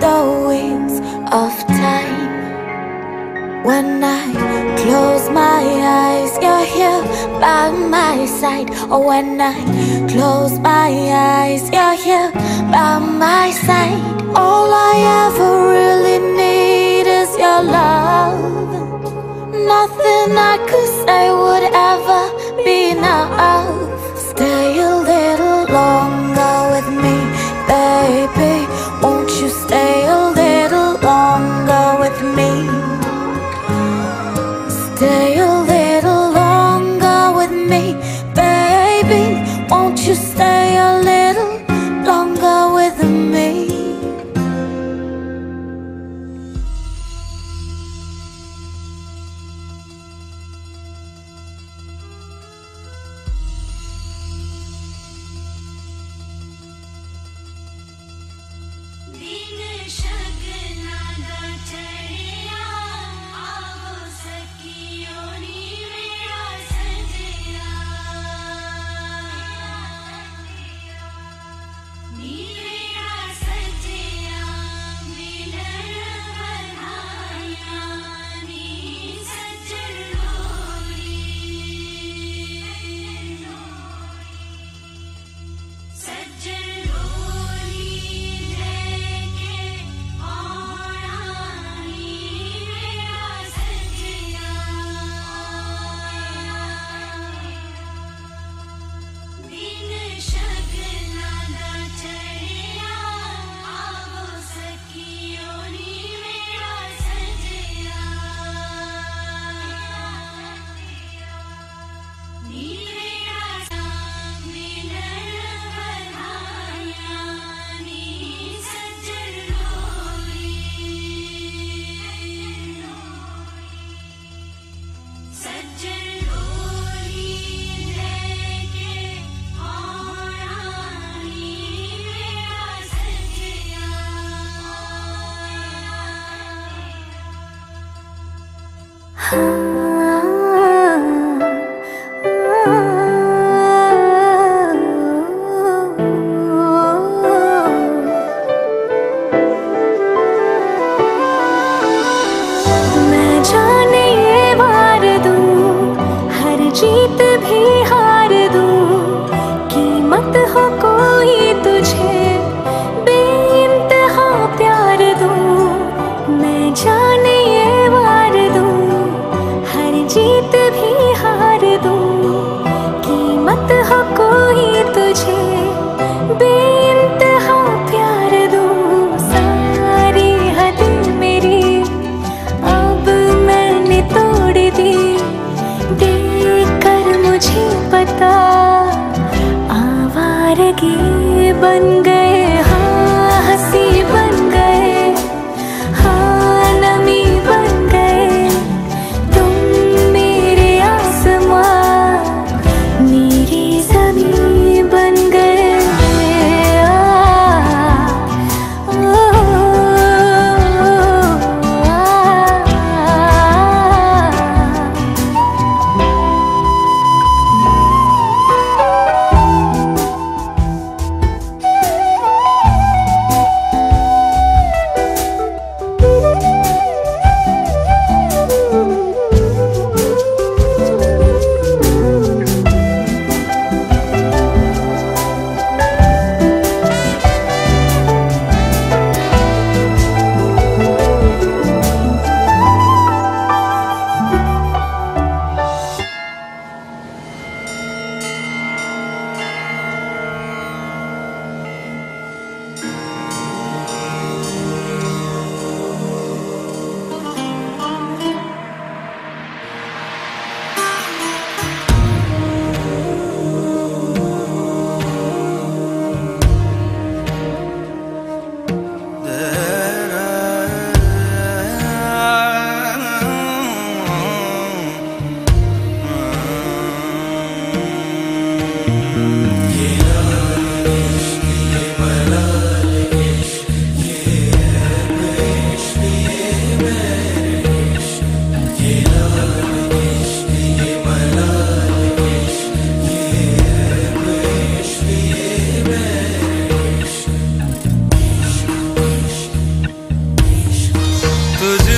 the wheels of time. When I close my eyes, you're here by my side. Or when I close my eyes, you're here by my side. All I ever really need is your love. A little longer with me,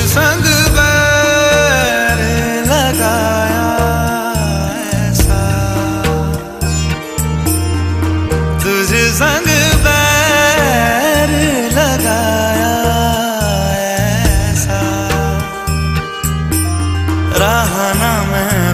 संग बैर लगाया ऐसा। तुझे संग बैर लगाया ऐसा। रहा ना मैं